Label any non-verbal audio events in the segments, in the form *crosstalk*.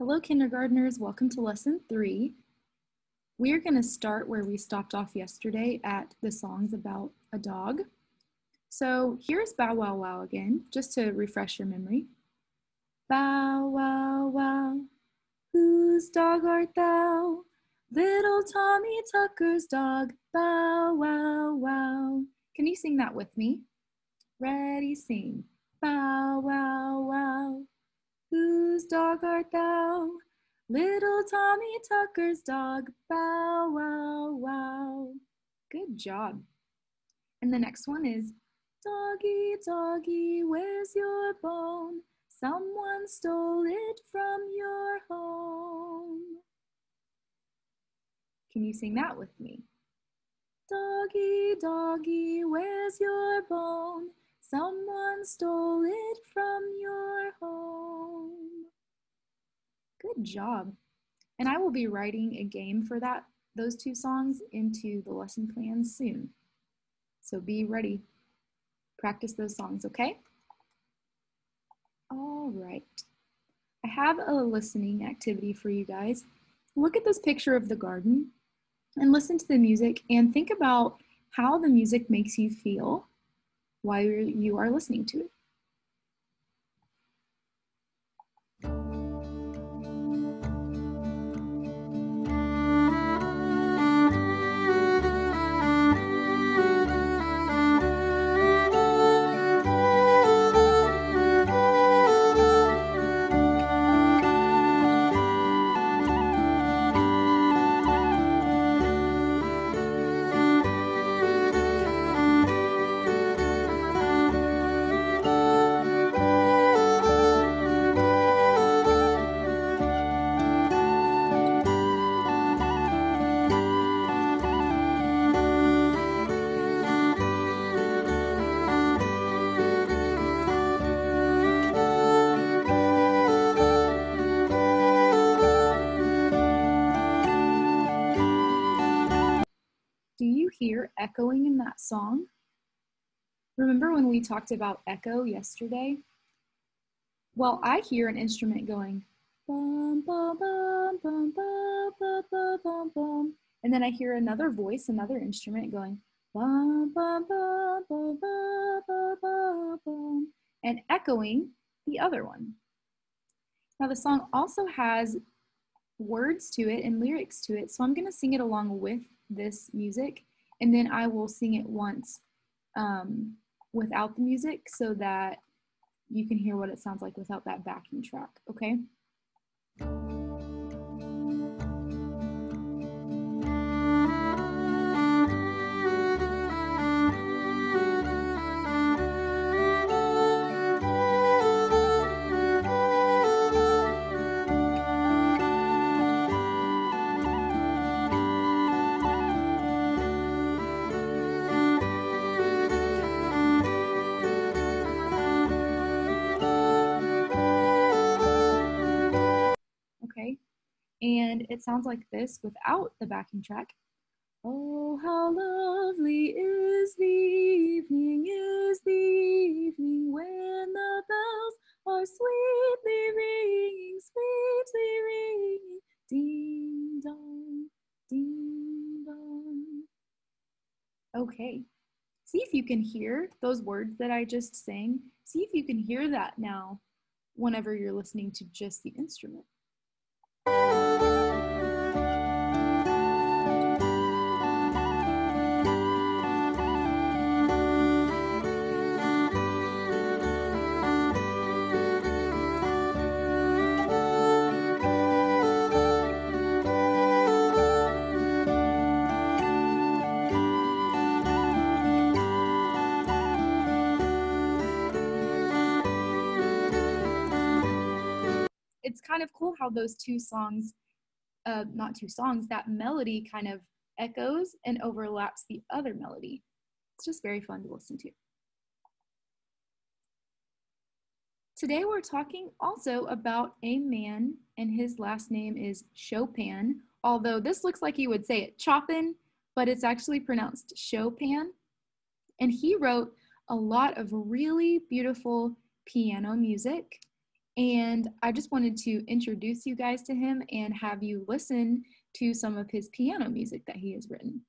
Hello, kindergartners. Welcome to lesson three. We're going to start where we stopped off yesterday at the songs about a dog. So here's Bow Wow Wow again, just to refresh your memory. Bow Wow Wow, whose dog art thou? Little Tommy Tucker's dog. Bow Wow Wow. Can you sing that with me? Ready, sing. Bow Wow Wow. Dog art thou? Little Tommy Tucker's dog. Bow wow wow. Good job. And the next one is Doggy, doggy, where's your bone? Someone stole it from your home. Can you sing that with me? Doggy, doggy, where's your bone? Someone stole it from your home. Good job. And I will be writing a game for that those two songs into the lesson plans soon. So be ready. Practice those songs, okay? All right. I have a listening activity for you guys. Look at this picture of the garden and listen to the music and think about how the music makes you feel while you are listening to it. Echoing in that song? Remember when we talked about echo yesterday? Well, I hear an instrument going bum bum bum bum bum bum bum bum bum, and then I hear another voice, another instrument going bum bum bum bum bum bum bum bum, and echoing the other one. Now the song also has words to it and lyrics to it, so I'm going to sing it along with this music and then I will sing it once um, without the music so that you can hear what it sounds like without that backing track, okay? And it sounds like this without the backing track. Oh, how lovely is the evening, is the evening when the bells are sweetly ringing, sweetly ringing, ding dong, ding dong. Okay, see if you can hear those words that I just sang. See if you can hear that now whenever you're listening to just the instrument. Kind of cool how those two songs, uh, not two songs, that melody kind of echoes and overlaps the other melody. It's just very fun to listen to. Today we're talking also about a man and his last name is Chopin, although this looks like you would say it Chopin, but it's actually pronounced Chopin. And he wrote a lot of really beautiful piano music And I just wanted to introduce you guys to him and have you listen to some of his piano music that he has written.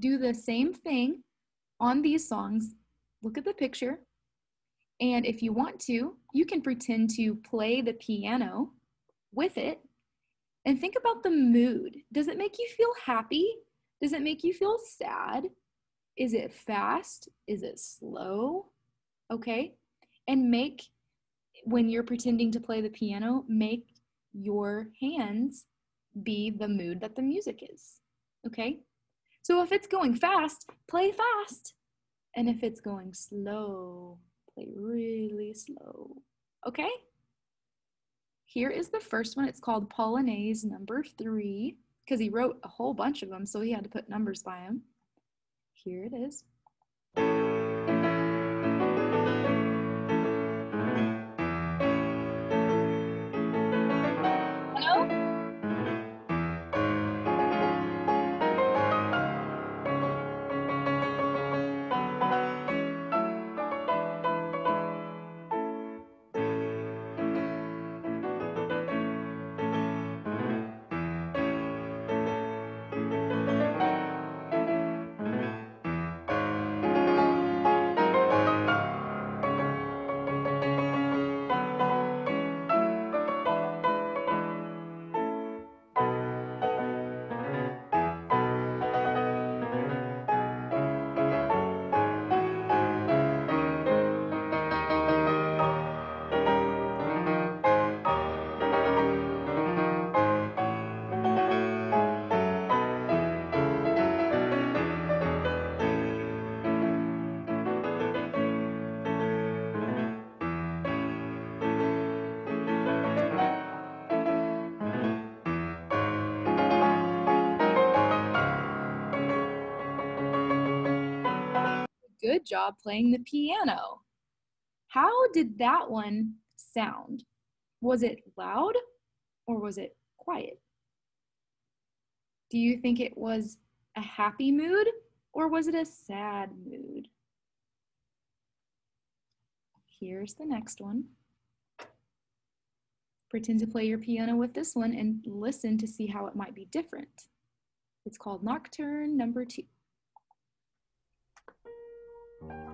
Do the same thing on these songs. Look at the picture. And if you want to, you can pretend to play the piano with it and think about the mood. Does it make you feel happy? Does it make you feel sad? Is it fast? Is it slow? Okay. And make when you're pretending to play the piano, make your hands be the mood that the music is. Okay? So if it's going fast, play fast. And if it's going slow, play really slow. Okay? Here is the first one. It's called Polonaise number three because he wrote a whole bunch of them, so he had to put numbers by them. Here it is. Good job playing the piano. How did that one sound? Was it loud or was it quiet? Do you think it was a happy mood or was it a sad mood? Here's the next one. Pretend to play your piano with this one and listen to see how it might be different. It's called Nocturne number two. Thank you.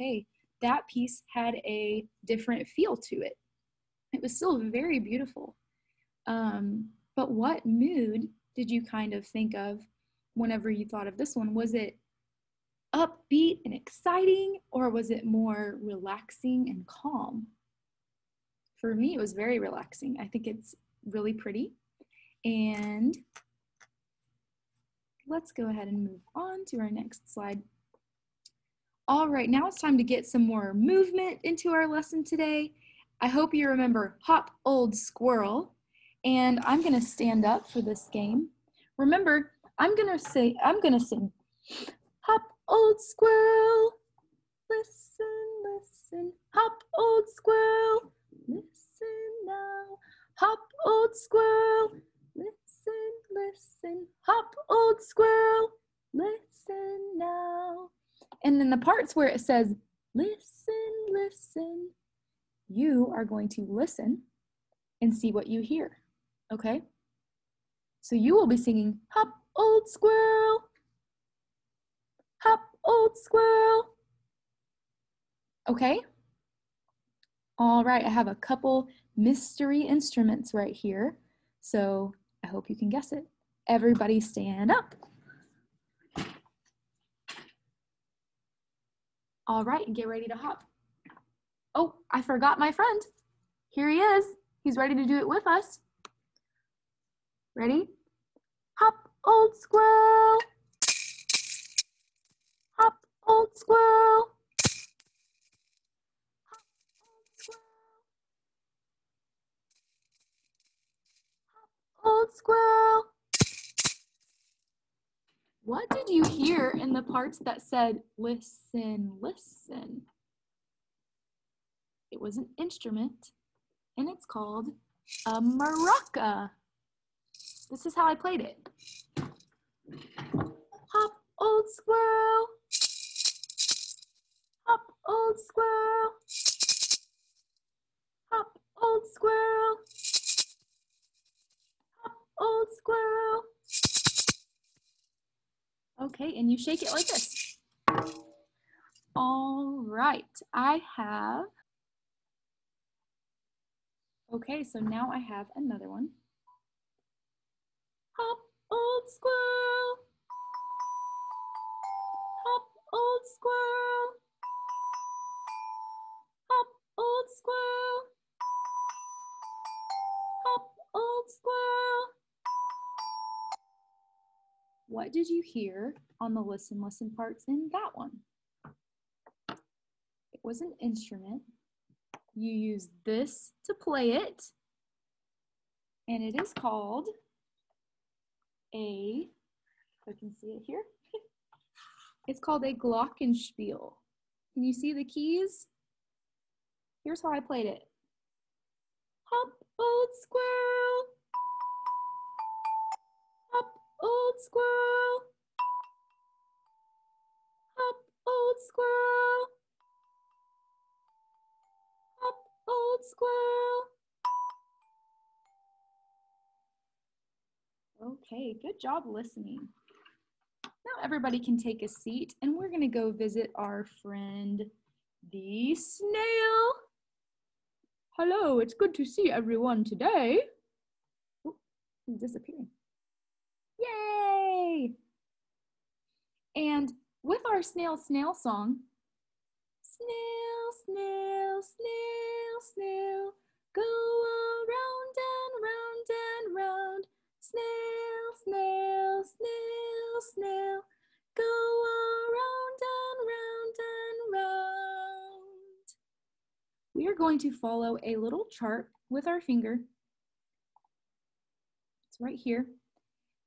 Okay, that piece had a different feel to it. It was still very beautiful. Um, but what mood did you kind of think of whenever you thought of this one? Was it upbeat and exciting, or was it more relaxing and calm? For me, it was very relaxing. I think it's really pretty. And let's go ahead and move on to our next slide. All right, now it's time to get some more movement into our lesson today. I hope you remember Hop Old Squirrel. And I'm gonna stand up for this game. Remember, I'm gonna say, I'm gonna sing, hop old squirrel, listen, listen, hop old squirrel, listen now, hop old squirrel, listen, listen, hop old squirrel, listen now. And then the parts where it says, listen, listen, you are going to listen and see what you hear, okay? So you will be singing, hop, old squirrel, hop, old squirrel. Okay? All right, I have a couple mystery instruments right here. So I hope you can guess it. Everybody stand up. All right, get ready to hop. Oh, I forgot my friend. Here he is. He's ready to do it with us. Ready? Hop, old squirrel. Hop, old squirrel. Hop, old squirrel. What did you hear in the parts that said, listen, listen? It was an instrument, and it's called a maraca. This is how I played it. Hop, old squirrel. Hop, old squirrel. Hop, old squirrel. Hop, old squirrel. Okay, and you shake it like this. All right, I have Okay, so now I have another one. Hop, old squirrel. Hop, old squirrel. Hop, old squirrel. Hop, old squirrel. What did you hear on the listen, listen parts in that one? It was an instrument you use this to play it. And it is called a, if I can see it here, *laughs* it's called a glockenspiel. Can you see the keys? Here's how I played it. Hop, old squirrel. Hop, old squirrel. Okay, good job listening. Now everybody can take a seat and we're gonna go visit our friend, the snail. Hello, it's good to see everyone today. Oh, he's disappearing. Yay! And with our snail snail song, snail, snail, snail, snail, go snail, go around and round and round. We are going to follow a little chart with our finger. It's right here.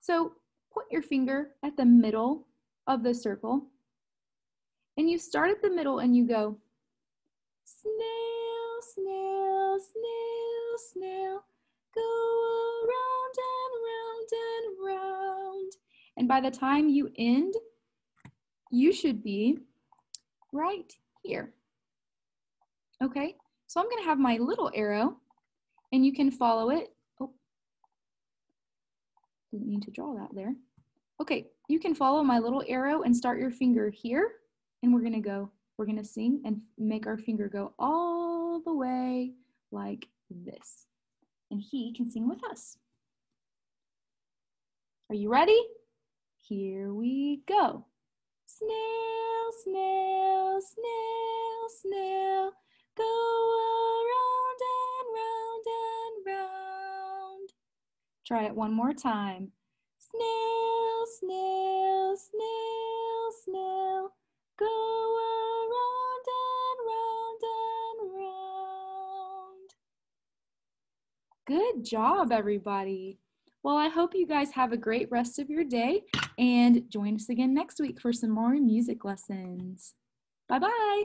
So put your finger at the middle of the circle and you start at the middle and you go snail, And by the time you end, you should be right here. Okay, so I'm gonna have my little arrow and you can follow it. Oh, didn't mean to draw that there. Okay, you can follow my little arrow and start your finger here and we're gonna go, we're gonna sing and make our finger go all the way like this. And he can sing with us. Are you ready? Here we go. Snail, snail, snail, snail, go around and round and round. Try it one more time. Snail, snail, snail, snail, go around and round and round. Good job, everybody. Well, I hope you guys have a great rest of your day and join us again next week for some more music lessons. Bye bye.